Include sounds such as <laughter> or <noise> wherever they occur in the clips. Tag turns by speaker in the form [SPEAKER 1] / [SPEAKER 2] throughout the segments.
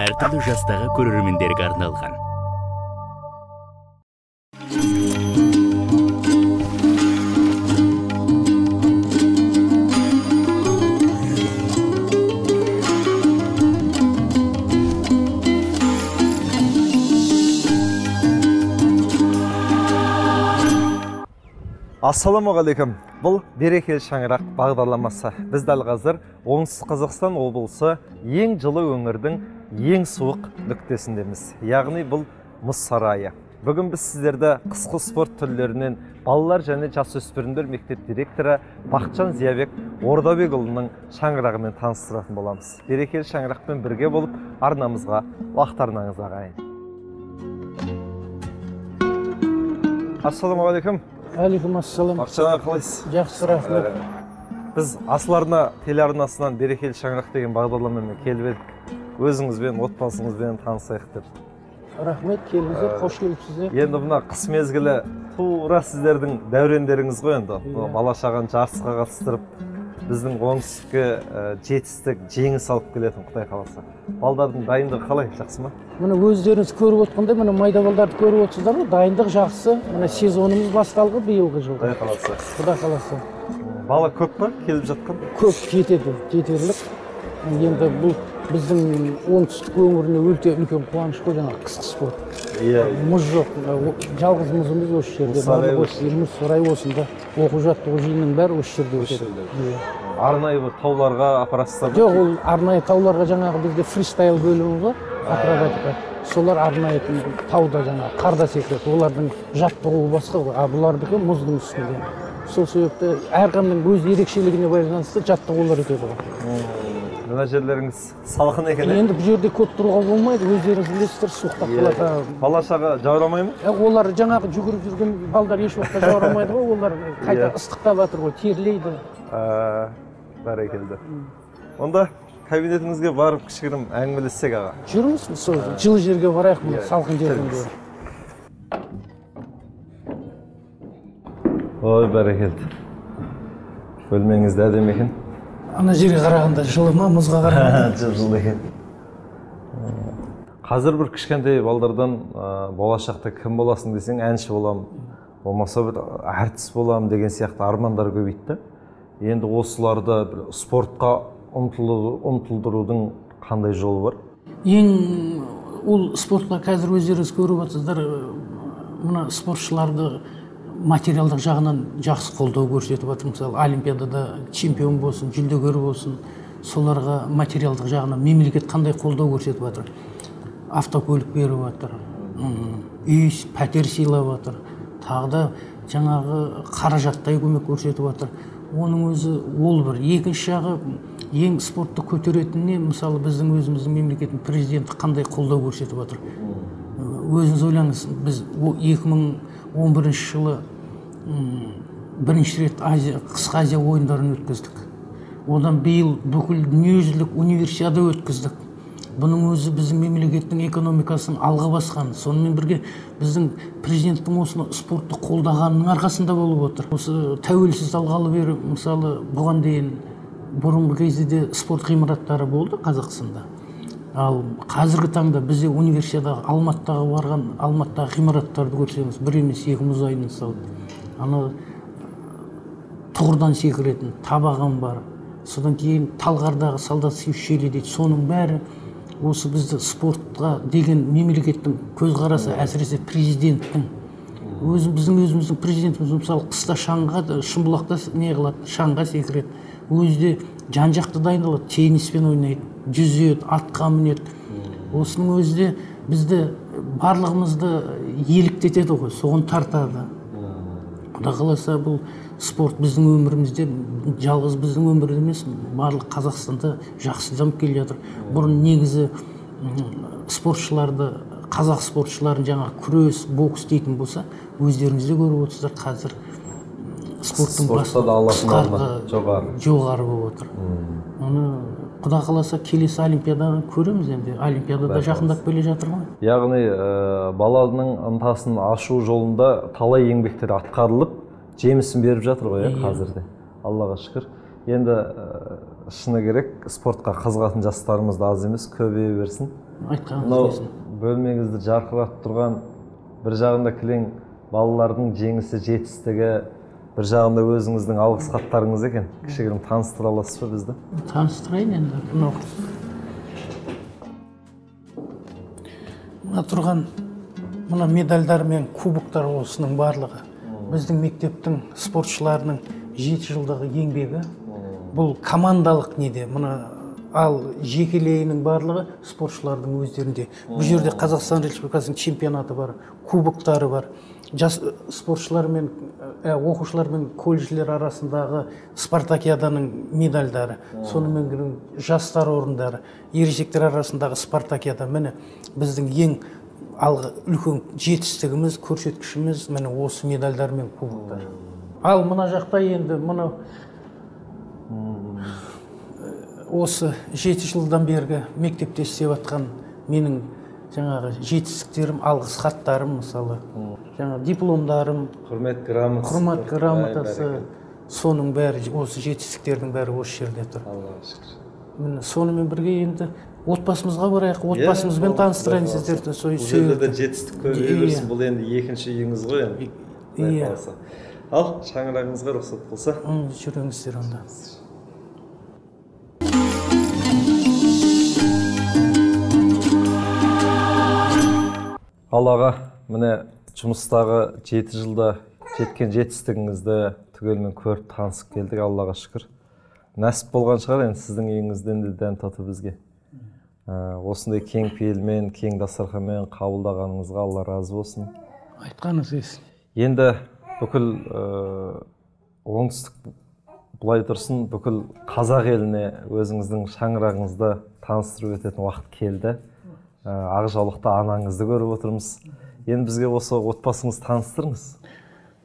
[SPEAKER 1] әртүрлі жастағы көрермендерге арналған.
[SPEAKER 2] Ассалаумағалейкум. Бұл берекелі шаңырақ бағдарламасы. Біз дәл қазір оңтүстік қазақстан облысы ең жылы өңірдің ең суық нүктесіндеміз. Яғни бұл мұз сарайы. Бүгін біз сіздерді қысқы спорт түрлерінен балалар және жасөспірімдер мектеп директоры бақытжан зиябек ордабекұлының шаңырағымен таныстыратын боламыз. Берекелі шаңырақпен бірге болып арнамызға уақыттарыңыз ағайын. Ассалаумағалейкум.
[SPEAKER 3] Алейкум ассалам
[SPEAKER 2] бақытжан аға қалайсыз?
[SPEAKER 3] Жақсы рахмет.
[SPEAKER 2] Біз асыл арна телеарнасынан берекелі шаңырақ деген бағдарламамен келіп едік. Өзіңізбен отбасыңызбен танысайық деп.
[SPEAKER 3] Рахмет келдіңіздер қош келіпсіздер
[SPEAKER 2] енді мына қыс мезгілі тура сіздердің дәурендеріңіз ғой енді.
[SPEAKER 3] Иә.
[SPEAKER 2] бала шағаны жарысқа қатыстырып біздің оңтүстікке ә, жетістік жеңіс алып келетін құдай қаласа. Балдардың дайындығы қалай жақсы ма?
[SPEAKER 3] Міне өздеріңіз көріп отқандай міне майда балдарды көріп отырсыздар ғой. Дайындық жақсы. Міне сезонымыз басталды биылғы жылғы
[SPEAKER 2] құдай қаласа.
[SPEAKER 3] Құда қаласа.
[SPEAKER 2] Бала көп па? Келіп жатқан?
[SPEAKER 3] Көп жетеді жетерлік енді бұл біздің оңтүстік өңіріне өте үлкен қуаныш қой жаңағы қысқы спорт.
[SPEAKER 2] Иә.
[SPEAKER 3] Мұз жоқ жалғыз мұзымыз осы жерде.
[SPEAKER 2] Мұз сарайы
[SPEAKER 3] осында оқу жаттығу жиынның бәрі осы жерде өтеді. иә.
[SPEAKER 2] арнайы бір тауларға апарасыздар ма?
[SPEAKER 3] жоқ ол арнайы тауларға жаңағы бізде фристайл бөлімі бар акробатика. Солар арнайы тауда жаңағы қарда секіреді. Олардың жаттығуы басқа ғой. А бұлардікі мұздың үстінде. Сол себепті әркімнің өз ерекшелігіне байланысты жаттығулар өтеді ғой.
[SPEAKER 2] Мына жерлеріңіз салқын екен
[SPEAKER 3] енді бұл жерде көп тұруға болмайды өздеріңіз білесіздер суықтап қалады
[SPEAKER 2] бала шаға жаурамай ма?
[SPEAKER 3] Олар жаңағы жүгіріп жүрген балдар еш уақытта жаурамайды ғой олар қайта ыстықтап жатыр ғой терлейді.
[SPEAKER 2] Бәрекелді онда кабинетіңізге барып кішігірім әңгімелессек аға.
[SPEAKER 3] Жүріңіз сол? Жылы жерге барайық мына салқын жерге.
[SPEAKER 2] ой бәрекелді. Бөлмеңіз де әдемі екен.
[SPEAKER 3] Ана жерге қарағанда жылы ма мұзға қарағанда? <laughs>
[SPEAKER 2] Жып жылы екен. Қазір бір кішкентай балдардан ә, болашақта кім боласың десең әнші боламын болмаса бір әртіс боламын деген сияқты армандар көбейді да енді осыларды бір спортқа ұмтылдырудың қандай жолы бар?
[SPEAKER 3] Ең ол спортқа қазір өздеріңіз көріп отырсыздар мына спортшыларды материалдық жағынан жақсы қолдау көрсетіп жатыр. Мысалы олимпиадада чемпион болсын жүлдегер болсын соларға материалдық жағынан мемлекет қандай қолдау көрсетіп жатыр? Автокөлік беріп жатыр. Үй пәтер сыйлап жатыр. Тағы да жаңағы қаражаттай көмек көрсетіп жатыр. Оның өзі ол бір. Екінші жағы ең спортты көтеретініне мысалы біздің өзіміздің мемлекеттің президенті қандай қолдау көрсетіп жатыр? Өзіңіз ойлаңыз біз о- 2011 жылы бірінші рет азия қысқы азия ойындарын өткіздік. Одан биыл бүкіл дүниежүзілік универсиада өткіздік. Бұның өзі біздің мемлекеттің экономикасын алға басқан. Сонымен бірге біздің президенттің осыны спортты қолдағанының арқасында болып отыр. Осы тәуелсіз алғалы бері мысалы бұған дейін бұрынғы кезде де спорт ғимараттары болды қазақстанда. Ал қазіргі таңда бізде универсиадаға алматыдағы барған алматыдағы ғимараттарды көрсеңіз бір емес екі мұз айдыны салды ана тұғырдан секіретін табаған бар. Содан кейін талғардағы солдатский ущелье дейді. Соның бәрі осы бізді спортқа деген мемлекеттің көзқарасы әсіресе президенттің. Өзі біздің өзіміздің президентіміз. Мысалы қыста шаңға шымбұлақта не қылады? Шаңға секіреді. Өзі де жан жақты дайындалады. Тенниспен ойнайды жүзеді атқа мінеді. Осының өзі де бізді барлығымызды еліктетеді ғой. Соған тартады. Құда қаласа бұл спорт біздің өмірімізде жалғыз біздің өмірде емес барлық қазақстанда жақсы дамып келе жатыр. Бұрын негізі спортшыларды қазақ спортшыларын жаңағы күрес бокс дейтін болса өздеріңіз де көріп отырсыздар. Қазір спорттың
[SPEAKER 2] жоғары.
[SPEAKER 3] болып отыр. Оны құда қаласа келесі олимпиаданы көреміз енді. Олимпиада да жақындап келе жатыр ғой.
[SPEAKER 2] Яғни ә, баланың ынтасын ашу жолында талай еңбектер атқарылып жемісін беріп жатыр ғой иә қазірде. Аллаға шүкір. Енді ә, шыны керек спортқа қызығатын жастарымыз да аз емес көбейе берсін.
[SPEAKER 3] Айтқаныңыз
[SPEAKER 2] мынау
[SPEAKER 3] келсін.
[SPEAKER 2] бөлмеңізді жарқыратып тұрған бір жағында кілең балалардың жеңісі жетістігі бір жағында өзіңіздің алғыс хаттарыңыз екен. Кішігірім таныстыра аласыз ба бізді?
[SPEAKER 3] Таныстырайын енді мынау мына тұрған мына медальдар мен кубоктар осының барлығы. Біздің мектептің спортшыларының жеті жылдағы еңбегі. Бұл командалық неде? Мына ал жекелейінің барлығы спортшылардың өздерінде. Бұл жерде қазақстан республикасының чемпионаты бар кубоктары бар. Жас спортшылар мен ә, оқушылар мен колледждер арасындағы спартакиаданың медальдары сонымен бірге жастар орындары ересектер арасындағы спартакиада. Міне біздің ең алғы үлкен жетістігіміз көрсеткішіміз міне осы медальдар мен кубоктар. Ал мына жақта енді мынау осы жеті жылдан бергі мектепте істеп жатқан менің жаңағы жетістіктерім алғыс хаттарым мысалы. Жаңағы дипломдарым
[SPEAKER 2] құрмет грамотасы.
[SPEAKER 3] құрмет грамотасы. Соның бәрі осы жетістіктердің бәрі осы жерде тұр.
[SPEAKER 2] Аллаға шүкір.
[SPEAKER 3] Міне сонымен бірге енді отбасымызға барайық. Отбасымызбен таныстырайын сіздерді. сол
[SPEAKER 2] жерде жетістік
[SPEAKER 3] Иә.
[SPEAKER 2] берсін. бұл енді екінші үйіңіз ғой енді.
[SPEAKER 3] Иә.
[SPEAKER 2] ал шаңырағыңызға рұқсат болса.
[SPEAKER 3] 응, жүріңіздер онда.
[SPEAKER 2] Аллаға міне жұмыстағы жеті жылда жеткен жетістігіңізді түгелімен көріп танысып келдік аллаға шүкір. Нәсіп болған шығар енді сіздің үйіңізден де дәм тату бізге. Ә, осындай кең пейілмен кең дастарханмен қабылдағаныңызға алла разы болсын.
[SPEAKER 3] Айтқаныңыз келсін
[SPEAKER 2] енді бүкіл ә, оңтүстік былай тұрсын бүкіл қазақ еліне өзіңіздің шаңырағыңызды таныстырып өтетін уақыт келді. Ә, ақжаулықта анаңызды көріп отырмыз. Енді бізге осы отбасыңызды таныстырыңыз.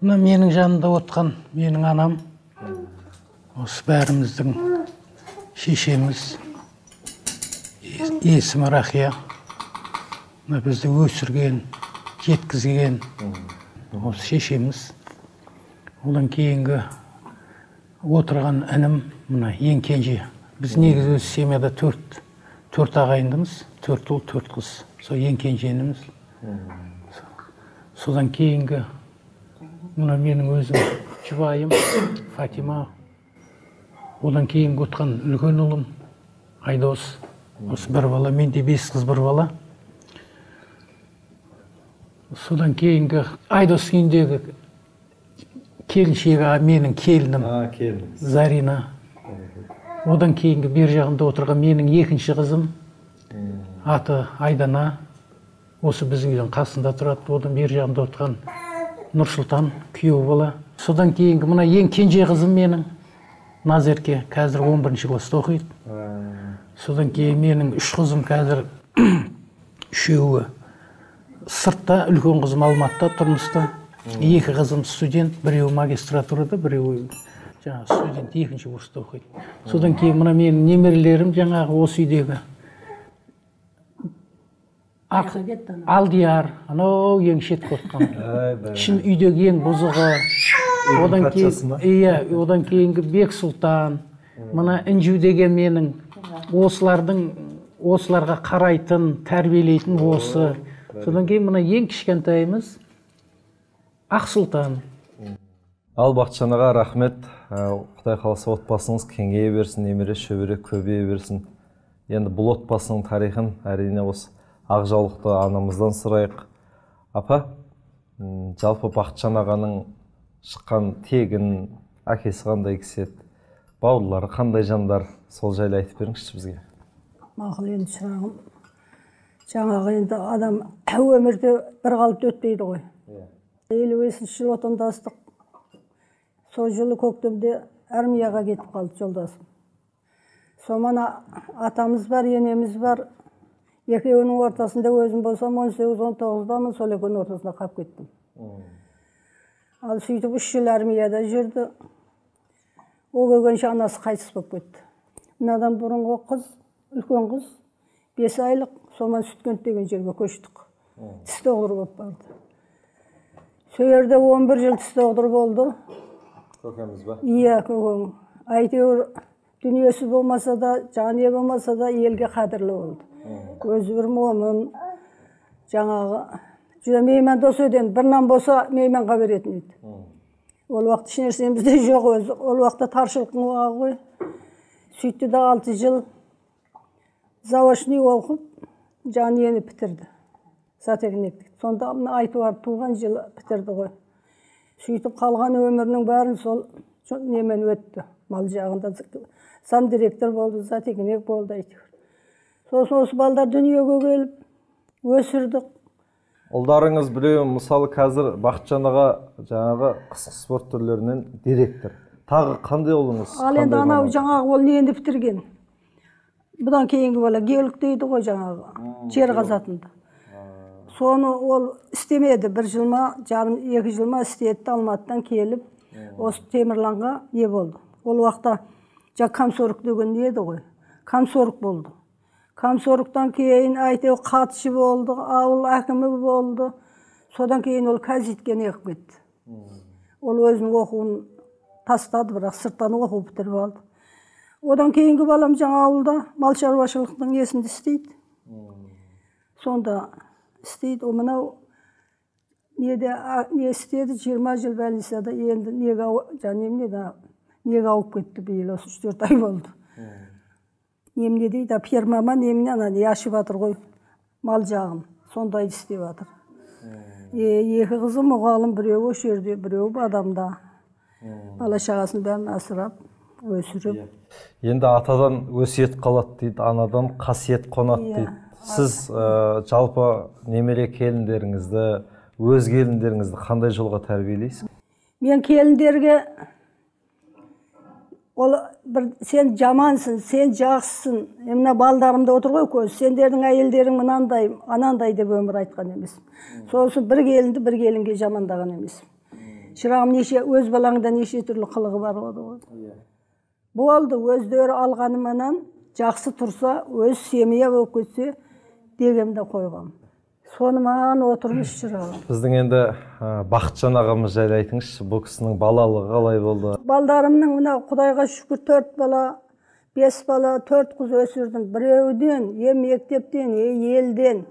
[SPEAKER 3] Мына менің жанымда отқан менің анам осы бәріміздің шешеміз ес- есімі рахия. Мына бізді өсірген жеткізген осы шешеміз. Одан кейінгі отырған інім мына ең кенже біз негізі семьяда төрт төрт ағайындымыз төрт ұл төрт қыз. Сол ең кенже ініміз содан кейінгі мына менің өзім жұбайым фатима. Одан кейінгі отқан үлкен ұлым айдос. Осы бір бала менде бес қыз бір бала. Содан кейінгі айдос үйіндегі келіншегі менің келінім
[SPEAKER 2] а келіңіз
[SPEAKER 3] зарина. Одан кейінгі бер жағында отырған менің екінші қызым аты айдана. Осы біздің үйдің қасында тұрады. Одан бер жағында отырған нұрсұлтан күйеу бала. Содан кейінгі мына ең кенже қызым менің. Назерке қазір 11 бірінші класста оқиды. Содан кейін менің үш қызым қазір <clears throat> үшеуі сыртта үлкен қызым алматыда тұрмыста. Екі қызым студент біреуі магистратурада біреуі жаңағы студент екінші курста оқиды содан кейін мына менің немерелерім жаңағы осы үйдегі алдияр анау ең шетке отқан шын үйдегі ең бұзығы. Одан кейін иә одан кейінгі бек сұлтан. Мына інжу деген менің осылардың осыларға қарайтын тәрбиелейтін осы. содан кейін мына ең кішкентайымыз ақсұлтан
[SPEAKER 2] ал бақытжан аға рахмет. Құдай қаласа отбасыңыз кеңейе берсін немере шөбере көбейе берсін. Енді бұл отбасының тарихын әрине осы ақжаулықты анамыздан сұрайық. Апа жалпы бақытжан ағаның шыққан тегін әкесі қандай кісі еді? Бауырлары қандай жандар? Сол жайлы айтып беріңізші бізге.
[SPEAKER 4] Мақұл енді шырағым жаңағы енді адам өмірде бір қалыпты өтпейді ғой. Елу бесінші жылы отандастық сол жылы көктемде армияға кетіп қалды жолдасым. Сол мана атамыз бар енеміз бар. Екеуінің ортасында өзім болсам он сегіз он тоғыздамын сол екеуінің ортасында қалып кеттім. Ал сөйтіп үш жыл армияда жүрді. Ол келгенше анасы қайтыс болып кетті. Мынадан бұрынғы қыз үлкен қыз бес айлық соман сүткент деген жерге көштік. Тіс болып барды. Сол жерде он бір жыл тіс доғдыр болды.
[SPEAKER 2] Көкеміз ба
[SPEAKER 4] иә көкең әйтеуір дүниесі болмаса да жаны болмаса да елге қадірлі болды өзі бір момын жаңағы жүре меймандос еді енді бір нан болса мейманға беретін еді ол уақытта ешнәрсеміз де жоқ өзі ол уақытта таршылықтың уағы ғой сөйтті де алты жыл заочный оқып жанұяны бітірді зоотехниктік сонда мына айтуар туған жылы бітірді ғой сөйтіп қалған өмірінің бәрін сол со- немен өтті. Мал жағында зам директор болды зоотехник болды әйтеуір. Сосын осы балдар дүниеге келіп өсірдік.
[SPEAKER 2] Ұлдарыңыз біреу мысалы қазір бақытжан аға жаңағы қысқы спорт түрлерінен директор. Тағы қандай ұлыңыз
[SPEAKER 4] ал енді анау жаңағы ол нені бітірген? Бұдан кейінгі бала геолог дейді ғой жаңағы жер қазатында. Соны ол істемеді бір жыл ма жарым екі жыл ма істеді де алматыдан келіп осы темірланға не болды ол уақытта жаңағы комсорг деген не еді ғой комсорг болды комсоргтан кейін әйтеуір хатшы болды ауыл әкімі болды содан кейін ол казитке неғып кетті ол өзінің оқуын тастады бірақ сырттан оқу бітіріп алды одан кейінгі балам жаңа ауылда мал шаруашылықтың несінде істейді сонда істейді мынау неде а- не істеді жиырма жыл больницада енді неге жаңа немене неге ауып кетті биыл осы үш төрт ай болды немене дейді ферма ма немене ана не ашып жатыр ғой мал жағын сондайды істеп жатыр е, екі қызы мұғалім біреуі осы жерде біреуі бадамда бала шағасын бәрін асырап өсіріп
[SPEAKER 2] енді атадан өсиет қалады дейді анадан қасиет қонады дейді сіз ә, жалпы немере келіндеріңізді өз келіндеріңізді қандай жолға тәрбиелейсіз?
[SPEAKER 4] Мен келіндерге ол бір сен жамансың сен жақсысың. Мына балдарымда отыр ғой көз. Сендердің әйелдерің мынандай анандай деп өмір айтқан емеспін. Сосын бір келінді бір келінге жамандаған емеспін. Шырағым неше өз балаңда неше түрлі қылығы бар ғой. Болды өздері алғаныменен жақсы тұрса өз семья болып кетсе дегенде қойғам. Сонымен отырмыз шырағым
[SPEAKER 2] біздің енді ә, бақытжан ағамыз жайлы айтыңызшы бұл кісінің балалығы қалай болды?
[SPEAKER 4] Балдарымның мына құдайға шүкір төрт бала бес бала төрт қыз өсірдім. Біреуден е мектептен е елден.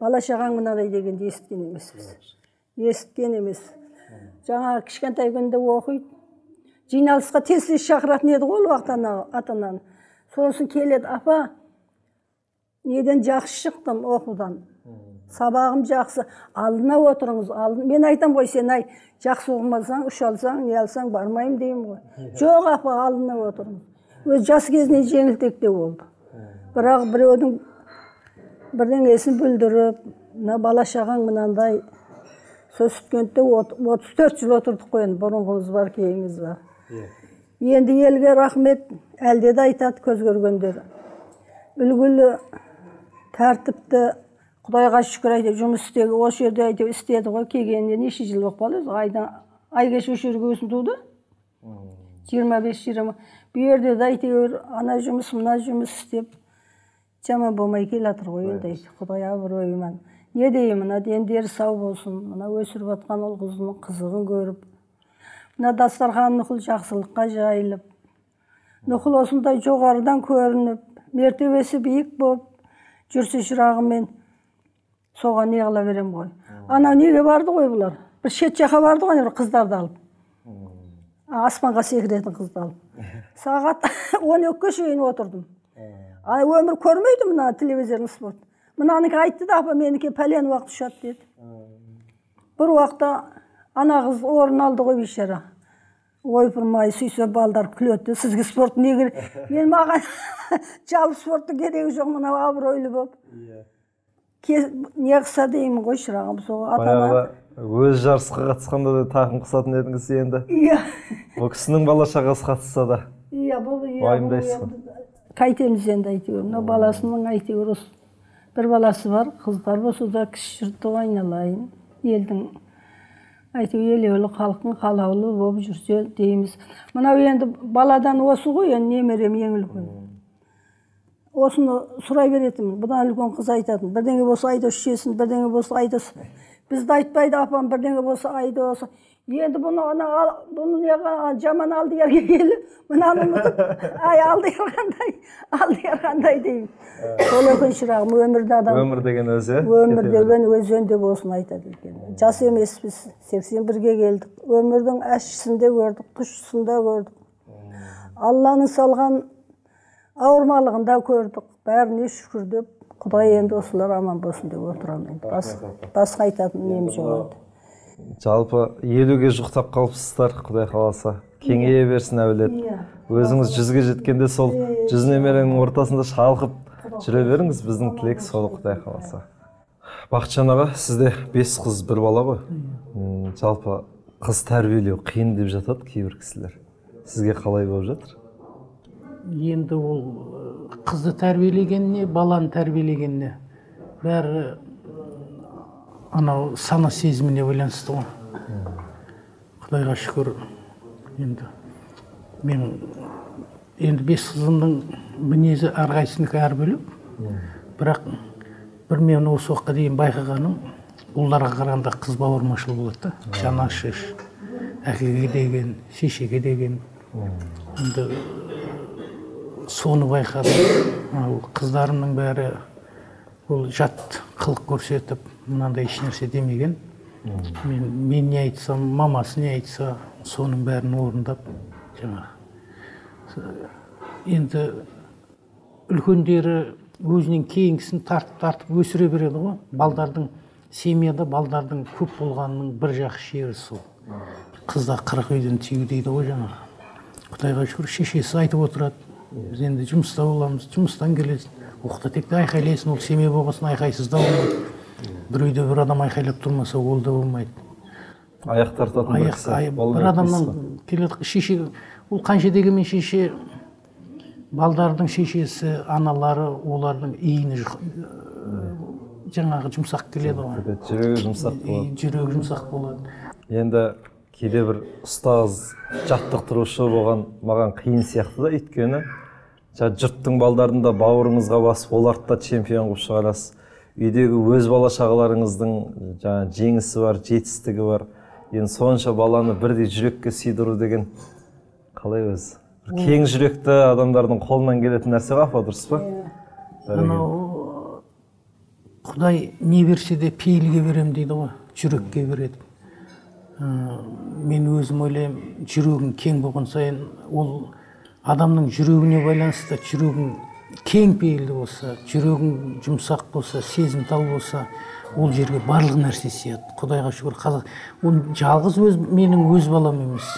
[SPEAKER 4] Бала шағаң мынадай дегенді естіген емеспіз. Естіген емес. Жаңағы кішкентай күнде оқиды. Жиналысқа тез тез шақыратын еді ғой ол уақытта ана ата ананы сосын келеді апа неден жақсы шықтым оқудан. Сабағым жақсы. Алдына отырыңыз алдын мен айтам ғой сен ай жақсы оқымасаң үш алсаң не алсаң бармаймын деймін ғой. Жоқ апа алдына отырыңыз. Өзі жас кезінен жеңілтектеу болды. Бірақ біреудің бірдеңесін бүлдіріп мына бала шағаң мынандай сол сүткентте отыз төрт жыл отырдық қой енді бұрынғымыз бар кейініміз бар. Енді елге рахмет әлде де айтады көз көргендер. Үлгілі тәртіпті құдайға шүкір әйтеуір жұмыс істегі осы жерде әйтеуір істеді ғой келгеніне неше жыл болып қалды? өзі айдан ай кеше осы жерге өзім туды. жиырма бес жиырма. Бұл жерде де әйтеуір ана жұмыс мына жұмыс істеп жаман болмай келе жатыр ғой енді құдай абыройымен не деймін мына дендері сау болсын мына өсіріп жатқан ұл қызының қызығын көріп мына дастархан нұқыл жақсылыққа жайылып нұқыл осындай жоғарыдан көрініп мертебесі биік болып жүрсе шырағымен соған не қыла беремін ғой? Анау неге барды ғой бұлар? Бір шет жаққа барды ғой бір қыздарды алып. А, аспанға секіретін қызды алып. <laughs> Сағат <laughs> он екіге шейін отырдым. Ана өмір көрмейді мына телевизорный спорт мынанікі айтты да апа менікі пәлен уақыт ұшады деді. Бір уақытта ана қыз орын алды ғой бейшара. Ойпырмай сүйсе балдар күледі. Сізге спорт не керек? <laughs> Мен маған жалпы спорттың керегі жоқ мынау абыройлы болып. Ке- не қылса деймін ғой шырағым сол. Ата
[SPEAKER 2] баяғыда өз жарысқа қатысқанда да тақым қысатын едіңіз енді.
[SPEAKER 4] Иә.
[SPEAKER 2] Бұл кісінің бала шағасы қатысса да.
[SPEAKER 4] Иә бұл иә
[SPEAKER 2] Уайымдайсыз
[SPEAKER 4] қайтеміз енді әйтеуір. Мына баласының әйтеуір осы бір баласы бар қыздар болса да кіші жұртты айналайын елдің әйтеуір елеулі халықтың қалаулы болып жүрсе дейміз. Мынау енді баладан осы ғой енді немерем ең үлкен осыны сұрай беретінмін бұдан үлкен қыз айтатын. Бірдеңе болса айдос жесін бірдеңе болса айдос. Бізді айтпайды апам бірдеңе болса айдос. Енді бұны ана бұны неға жаман алдиярға келіп мынаны ұмытып ай алдияр қандай алдияр қандай деймін сол екен шырағым өмірде адам
[SPEAKER 2] өмір деген өзі
[SPEAKER 4] өмір деген өзен деп осыны айтады екен жас емеспіз сексен бірге келдік өмірдің ащысын да көрдік тұщысын да көрдік алланың салған ауырмалығын да көрдік бәріне шүкір деп құдай енді осылар аман болсын деп отырамын енді бас, басқа айтатын нем жоқ енді
[SPEAKER 2] жалпы елуге жұқтап қалыпсыздар құдай қаласа. Кеңейе берсін әулет. Өзіңіз жүзге жеткенде сол жүз немеренің ортасында шалқып жүре беріңіз біздің тілек сол құдай қаласа. Бақытжан аға сізде бес қыз бір бала ғой. М, жалпы қыз тәрбиелеу қиын деп жатады кейбір кісілер. Сізге қалай болып жатыр?
[SPEAKER 3] Енді ол қызды тәрбиелегеніне баланы тәрбиелегеніне. Бәрі анау сана сезіміне байланысты ғой. Құдайға шүкір. Енді мен енді бес қызымның мінезі әрқайсынікі әр бөлек. Бірақ бір мен осы уақытқа дейін байқағаным ұлдарға қарағанда қыз бауырмашыл болады да. Жаны әкеге деген шешеге деген. Енді соны байқадым. Ал қыздарымның бәрі ол жат қылық көрсетіп мынандай ешнәрсе демеген мен мен не айтсам мамасы не айтса соның бәрін орындап жаңағы енді үлкендері өзінен кейінгісін тартып тартып өсіре береді ғой. Балдардың семьяда балдардың көп болғанының бір жақсы жері сол. Қызда қырық үйден тыю дейді ғой жаңағы. Құдайға шүкір шешесі айтып отырады. Біз енді жұмыста боламыз жұмыстан келесің оқта текте айқайлайсың ол семья болғасын айқайсыз да бір үйде бір адам айқайлап тұрмаса ол да болмайды.
[SPEAKER 2] Аяқ тартатын бір
[SPEAKER 3] аяқ бір адамнан келеді шеше ол қанша дегенмен шеше балдардың шешесі аналары олардың иіні жаңағы жұмсақ келеді ғой.
[SPEAKER 2] Жүрегі жұмсақ болады.
[SPEAKER 3] жүрегі жұмсақ болады.
[SPEAKER 2] Енді кейде бір ұстаз жаттықтырушы болған маған қиын сияқты да өйткені жұрттың балдарын да бауырыңызға басып оларды да чемпион қылып шығарасыз. Үйдегі өз бала шағаларыңыздың жаңа жеңісі бар жетістігі бар. Енді сонша баланы бірдей жүрекке сыйдыру деген қалай өзі бір кең жүректі адамдардың қолынан келетін нәрсе ғой апа дұрыс па?
[SPEAKER 3] Анау құдай не берсе де пейілге беремін дейді ғой жүрекке береді. Ә, мен өзім ойлаймын жүрегің кең болған сайын ол адамның жүрегіне байланысты жүрегің кең пейілді болса жүрегің жұмсақ болса сезімтал болса ол жерге барлық нәрсе сыяды құдайға шүкір. Қазақ ол жалғыз өз менің өз балам емес.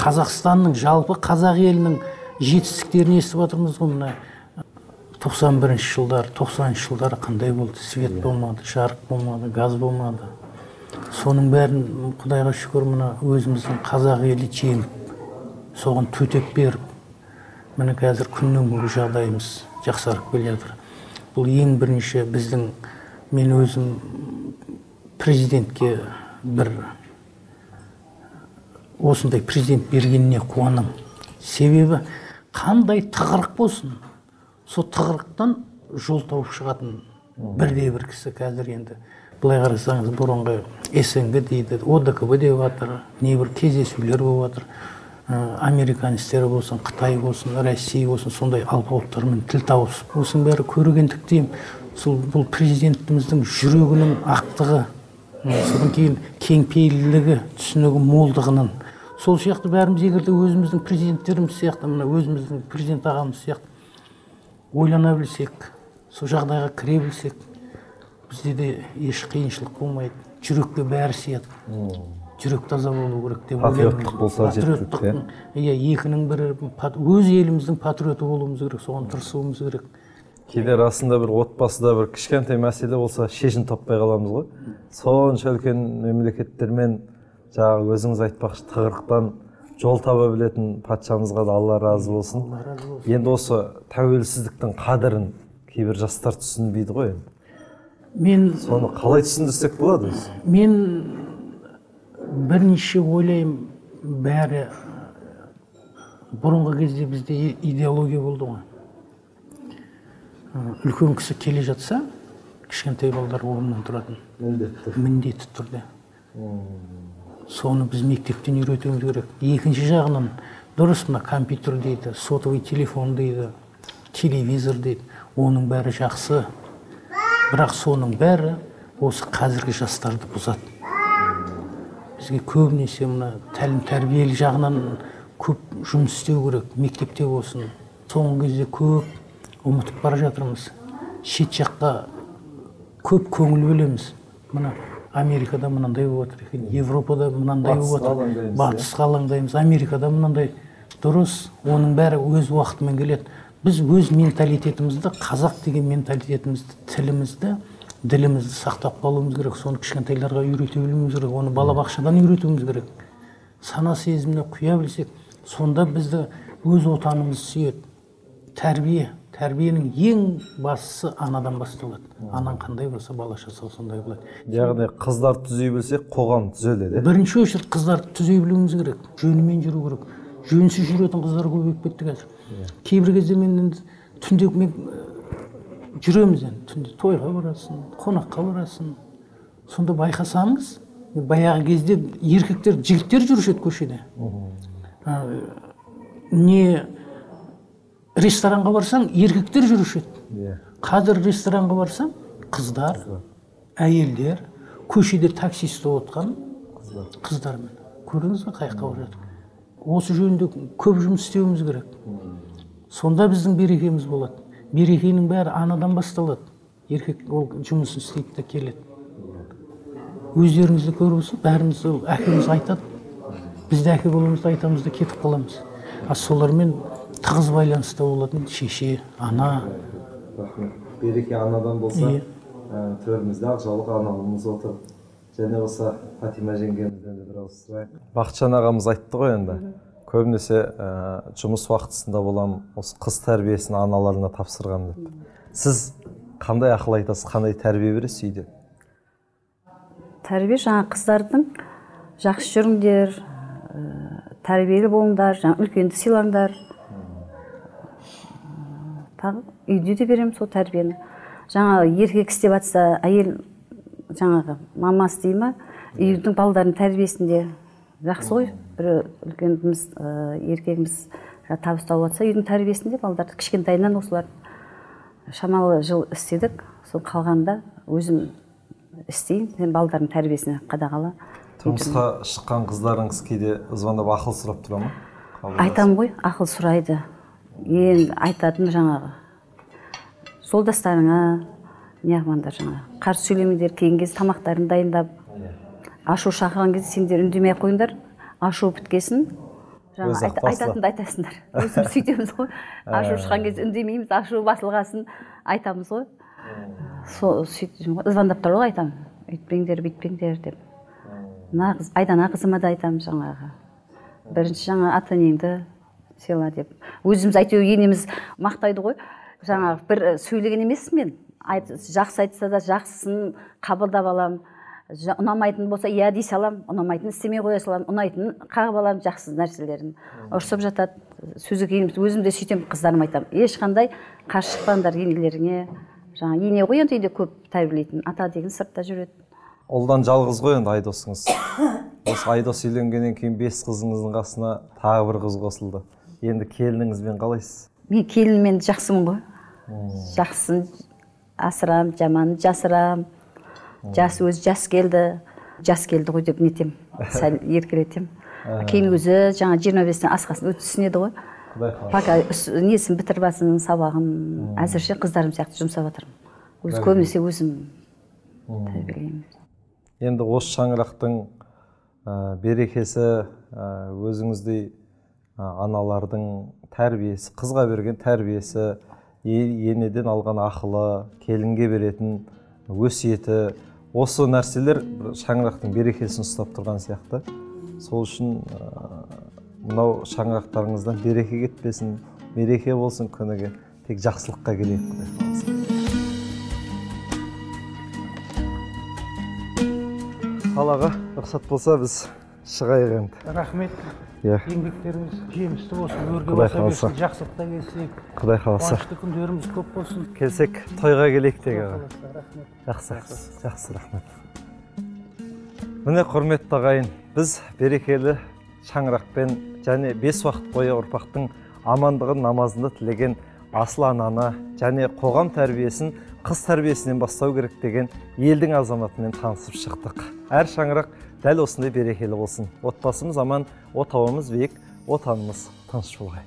[SPEAKER 3] Қазақстанның жалпы қазақ елінің жетістіктерін естіп жатырмыз ғой мына. тоқсан бірінші жылдар тоқсаныншы жылдары қандай болды? Свет болмады жарық болмады газ болмады. Соның бәрін құдайға шүкір мына өзіміздің қазақ елі жеңіп соған төтеп беріп міне қазір күннен күнге жағдайымыз жақсарып келе жатыр. Бұл ең бірінші біздің мен өзім президентке бір осындай президент бергеніне қуанамын себебі қандай тығырық болсын сол тығырықтан жол тауып шығатын бірде бір кісі қазір енді былай қарасаңыз бұрынғы снг дейді одкб деп жатыр небір кездесулер болып жатыр американецтер болсын қытай болсын россия болсын сондай алпауыттармен тіл табысып осының бәрі көргендік деймін. Сол бұл президентіміздің жүрегінің ақтығы содан кейін кеңпейілдігі түсінігі молдығынан сол сияқты бәріміз егер де өзіміздің президенттеріміз сияқты мына өзіміздің президент ағамыз сияқты ойлана білсек сол жағдайға кіре білсек бізде де еш қиыншылық болмайды. Жүрекке бәрі сияды. Жүрек таза болу керек деп ойлаймын.
[SPEAKER 2] Патриоттық болса жеткілікті,
[SPEAKER 3] Патриоттық, иә екінің бірі өз еліміздің патриоты болуымыз керек соған тырысуымыз керек.
[SPEAKER 2] Кейде расында бір отбасыда бір кішкентай мәселе болса шешім таппай қаламыз ғой. Сонша үлкен мемлекеттермен жаңағы өзіңіз айтпақшы тығырықтан жол таба білетін патшамызға да алла разы болсын. Енді осы тәуелсіздіктің қадірін кейбір жастар түсінбейді ғой енді.
[SPEAKER 3] Мен
[SPEAKER 2] соны қалай түсіндірсек болады өзі?
[SPEAKER 3] мен бірнеше ойлаймын бәрі бұрынғы кезде бізде идеология болды ғой. Үлкен кісі келе жатса кішкентай балалар орнынан тұратын.
[SPEAKER 2] Міндетті.
[SPEAKER 3] Міндетті түрде. Соны біз мектептен үйретуіміз керек. Екінші жағынан дұрыс мына компьютер дейді сотовый телефон дейді телевизор дейді оның бәрі жақсы. Бірақ соның бәрі осы қазіргі жастарды бұзады. Бізге көбінесе мына тәлім тәрбиелік жағынан көп жұмыс істеу керек мектепте болсын. Соңғы кезде көп ұмытып бара жатырмыз. Шет жаққа көп көңіл бөлеміз. Мына америкада мынандай болып жатыр екен европада мынандай болып жатыр
[SPEAKER 2] алаңдаймыз,
[SPEAKER 3] батысқа алаңдаймыз америкада мынандай. Дұрыс оның бәрі өз уақытымен келеді. Біз өз менталитетімізді қазақ деген менталитетімізді тілімізді ділімізді сақтап қалуымыз керек соны кішкентайларға үйрете білуіміз керек оны балабақшадан үйретуіміз керек. Сана сезіміне құя білсек сонда бізді өз отанымыз сүйеді. Тәрбие тәрбиенің ең бастысы анадан басталады. Анаң қандай болса балаша сол сондай болады.
[SPEAKER 2] Яғни қыздар түзей білсек қоғам түзеледі
[SPEAKER 3] бірінші очередь қыздарды түзей білуіміз керек жөнімен жүру керек. Жөнсіз жүретін қыздар көбейіп кетті қазір. Кейбір кезде мен енді түнде мен жүреміз енді түнде тойға барасың қонаққа барасың сонда байқасаңыз баяғы кезде еркектер жігіттер жүруші еді көшеде. Ә, не ресторанға барсаң еркектер жүруші еді.
[SPEAKER 2] Иә.
[SPEAKER 3] Қазір ресторанға барсаң қыздар әйелдер көшеде таксист болып отқан қыздармен. Көрдіңіз ба қай жаққа бара жатыр осы жөнінде көп жұмыс істеуіміз керек. Сонда біздің берекеміз болады. Берекенің бәрі анадан басталады. Еркек ол жұмысын істейді де келеді. Өздеріңіз де көріп отырсыз бәріміз ол әкеміз айтады. Біз де әке боламыз да айтамыз да кетіп қаламыз. А солармен тығыз байланыста болатын шеше ана.
[SPEAKER 2] Рахмет. Береке анадан болса ә, төрімізде ақжаулық анамыз отыр. Және болса фатима жеңгемізден де бір ауыз сұрайық бақытжан ағамыз айтты ғой енді. Көбінесе ә, жұмыс уақытысында боламын осы қыз тәрбиесін аналарына тапсырған деп. Сіз қандай ақыл айтасыз? Қандай тәрбие бересіз үйде?
[SPEAKER 5] Тәрбие жаңа қыздардың жақсы жүріңдер ә, тәрбиелі болыңдар жаңа үлкенді сыйлаңдар. Тағы үйде де беремін сол тәрбиені. Жаңа еркек істеп жатса әйел жаңағы мамасы дей ма? Үйдің балдарының тәрбиесінде. Жақсы ғой. Бір үлкеніміз ә, еркегіміз табыс тауып жатса үйдің тәрбиесінде балдарды кішкентайынан осылар шамалы жыл істедік. Сол қалғанда өзім істеймін мен балдардың тәрбиесіне қадағала.
[SPEAKER 2] тұрмысқа шыққан қыздарыңыз кейде звондап ақыл сұрап тұра ма?
[SPEAKER 5] Айтамын ғой ақыл сұрайды. Ең айтатын жаңағы жолдастарыңа неғылмаңдар жаңағы қарсы сөйлемеңдер келген кезде тамақтарын дайындап ашу шақырған кезде сендер үндемей ақ қойыңдар. Ашу біткесін. Жаңағы айт- айтатынды айтасыңдар. Өзіміз сөйтеміз ғой. <laughs> Ашу шыққан кезде үндемейміз ашу басылғасын айтамыз ғой. Сол сөйтіп звондап тұрып айтамын. Өйтпеңдер бүйтпеңдер деп. Мына қыз айдана қызыма да айтамын жаңағы. Бірінші жаңа ата енеңді сыйла деп. Өзіміз әйтеуір енеміз мақтайды ғой. Жаңағы бір сөйлеген емеспін мен. Жақсы айтса да жақсысын қабылдап аламын ұнамайтын болса иә дей саламын ұнамайтынын істемей қоя саламын ұнайтынын қағып аламын жақсы нәрселерін. Ұрсып жатады сөзге келмейміз өзім де сөйтемін қыздарыма айтамын. Ешқандай қарсы шықпаңдар енелеріңе. Жаңа ене ғой енді үйде көп тәрбиелейтін ата деген сыртта жүреді
[SPEAKER 2] ұлдан жалғыз ғой енді айдосыңыз. Осы айдос үйленгеннен кейін бес қызыңыздың қасына тағы бір қыз қосылды. Енді келініңізбен қалайсыз?
[SPEAKER 5] Мен келінмен жақсымын ғой. Жақсысын асырам жаманын жасырам. Жас өзі жас келді. Жас келді ғой деп нетем. <laughs> Сәл еркелетем. Кейін өзі жаңа жиырма бестен асқасын өзі түсінеді ғой. Пока несін бітіріп алсын сабағын әзірше қыздарым сияқты жұмсап жатырмын өзі көбінесе өзім тәрбиелеймін.
[SPEAKER 2] Енді осы шаңырақтың ә, берекесі ә, өзіңіздей ә, аналардың тәрбиесі қызға берген тәрбиесі енеден алған ақылы келінге беретін өсиеті осы нәрселер бір шаңырақтың берекесін ұстап тұрған сияқты. Сол үшін мынау шаңырақтарыңыздан береке кетпесін мереке болсын күніге тек жақсылыққа келейік құдай қаласа. Қалаға рұқсат болса біз шығайық енді.
[SPEAKER 3] Рахмет.
[SPEAKER 2] Иә.
[SPEAKER 3] Еңбектеріңіз жемісті болсын өрге баса берсін жақсылықта келсек.
[SPEAKER 2] Құдай қаласа.
[SPEAKER 3] Қуанышты күндеріміз көп болсын.
[SPEAKER 2] Келсек тойға келейік аға
[SPEAKER 3] рахмет.
[SPEAKER 2] Жақсы. жақсы рахмет. Міне құрметті ағайын біз берекелі шаңырақпен және бес уақыт бойы ұрпақтың амандығын намазында тілеген асыл ананы және қоғам тәрбиесін қыз тәрбиесінен бастау керек деген елдің азаматымен танысып шықтық. Әр шаңырақ дәл осындай берекелі болсын. Отбасымыз аман отауымыз биік отанымыз тыныш болғай.